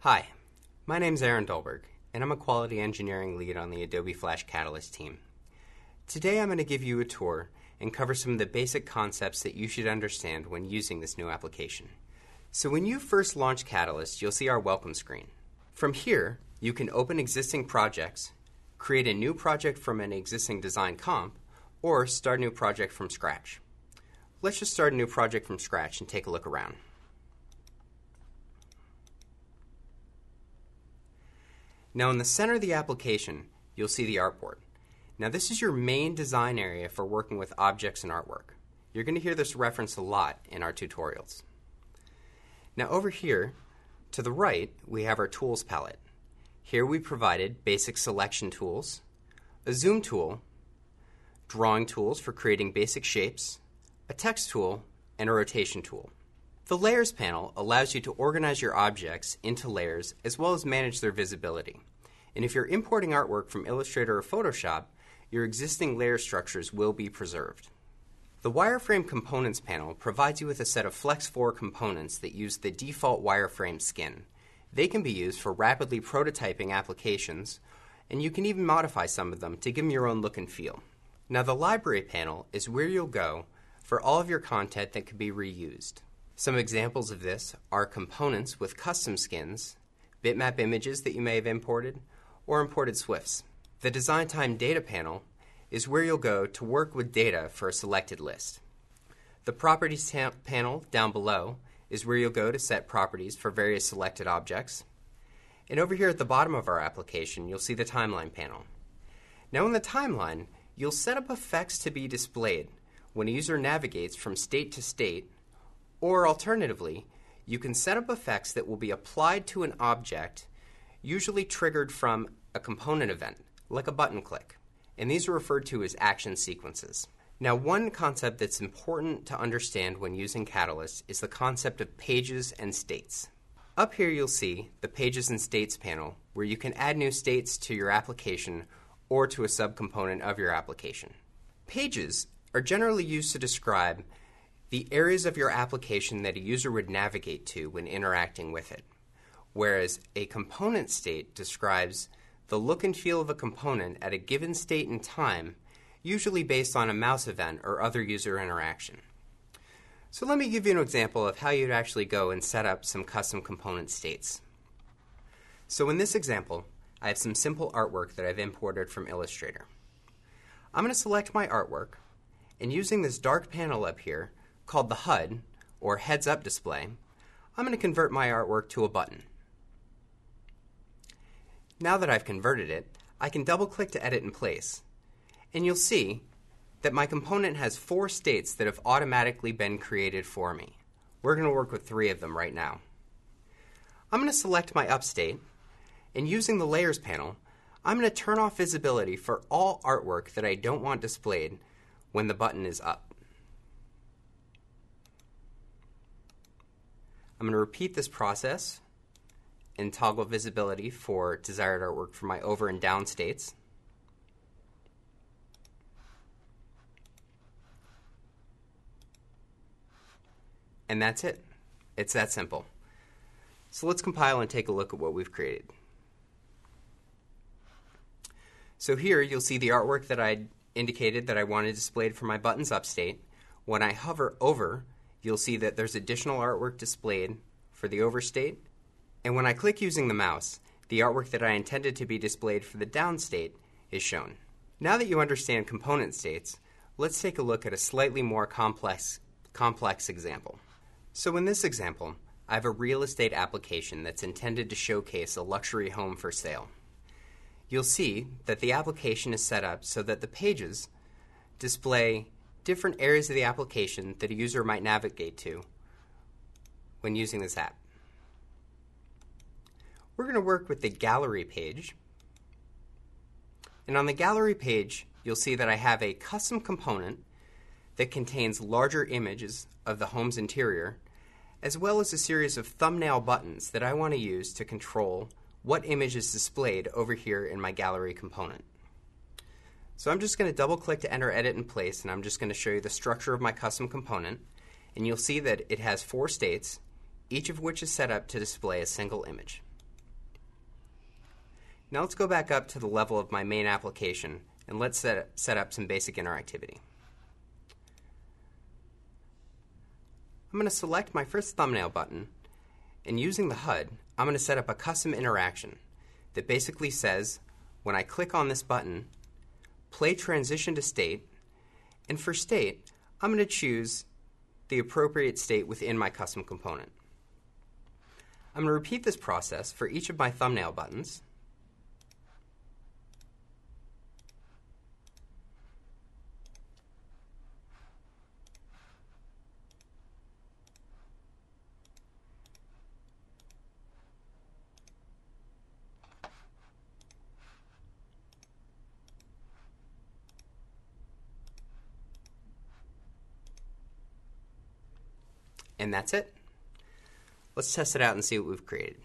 Hi, my name is Aaron Dolberg, and I'm a quality engineering lead on the Adobe Flash Catalyst team. Today I'm going to give you a tour and cover some of the basic concepts that you should understand when using this new application. So when you first launch Catalyst, you'll see our welcome screen. From here, you can open existing projects, create a new project from an existing design comp, or start a new project from scratch. Let's just start a new project from scratch and take a look around. Now in the center of the application, you'll see the artboard. Now this is your main design area for working with objects and artwork. You're going to hear this referenced a lot in our tutorials. Now over here, to the right, we have our tools palette. Here we provided basic selection tools, a zoom tool, drawing tools for creating basic shapes, a text tool, and a rotation tool. The Layers panel allows you to organize your objects into layers as well as manage their visibility. And if you're importing artwork from Illustrator or Photoshop, your existing layer structures will be preserved. The Wireframe Components panel provides you with a set of Flex 4 components that use the default wireframe skin. They can be used for rapidly prototyping applications, and you can even modify some of them to give them your own look and feel. Now, the Library panel is where you'll go for all of your content that can be reused. Some examples of this are components with custom skins, bitmap images that you may have imported, or imported SWFs. The Design Time Data panel is where you'll go to work with data for a selected list. The Properties panel down below is where you'll go to set properties for various selected objects. And over here at the bottom of our application, you'll see the Timeline panel. Now in the timeline, you'll set up effects to be displayed when a user navigates from state to state, or alternatively, you can set up effects that will be applied to an object, usually triggered from a component event like a button click, and these are referred to as action sequences. Now, one concept that's important to understand when using Catalyst is the concept of pages and states. Up here, you'll see the Pages and States panel, where you can add new states to your application or to a subcomponent of your application. Pages are generally used to describe the areas of your application that a user would navigate to when interacting with it, whereas a component state describes the look and feel of a component at a given state and time, usually based on a mouse event or other user interaction. So let me give you an example of how you'd actually go and set up some custom component states. So in this example, I have some simple artwork that I've imported from Illustrator. I'm going to select my artwork, and using this dark panel up here, called the HUD, or Heads Up Display, I'm going to convert my artwork to a button. Now that I've converted it, I can double click to edit in place. And you'll see that my component has four states that have automatically been created for me. We're going to work with three of them right now. I'm going to select my up state, and using the Layers panel, I'm going to turn off visibility for all artwork that I don't want displayed when the button is up. I'm going to repeat this process and toggle visibility for desired artwork for my over and down states. And that's it. It's that simple. So let's compile and take a look at what we've created. So here you'll see the artwork that I indicated that I wanted displayed for my buttons up state. When I hover over, you'll see that there's additional artwork displayed for the over state and when I click using the mouse, the artwork that I intended to be displayed for the down state is shown. Now that you understand component states, let's take a look at a slightly more complex, complex example. So in this example, I have a real estate application that's intended to showcase a luxury home for sale. You'll see that the application is set up so that the pages display different areas of the application that a user might navigate to when using this app. We're going to work with the gallery page. And on the gallery page, you'll see that I have a custom component that contains larger images of the home's interior, as well as a series of thumbnail buttons that I want to use to control what image is displayed over here in my gallery component. So I'm just going to double click to enter edit in place, and I'm just going to show you the structure of my custom component. And you'll see that it has four states, each of which is set up to display a single image. Now let's go back up to the level of my main application and let's set, set up some basic interactivity. I'm going to select my first thumbnail button and using the HUD, I'm going to set up a custom interaction that basically says when I click on this button, play transition to state, and for state, I'm going to choose the appropriate state within my custom component. I'm going to repeat this process for each of my thumbnail buttons. And that's it. Let's test it out and see what we've created.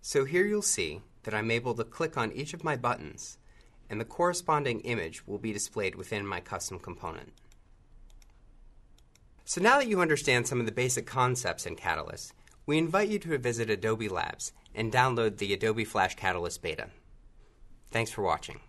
So here you'll see that I'm able to click on each of my buttons and the corresponding image will be displayed within my custom component. So now that you understand some of the basic concepts in Catalyst, we invite you to visit Adobe Labs and download the Adobe Flash Catalyst Beta. Thanks for watching.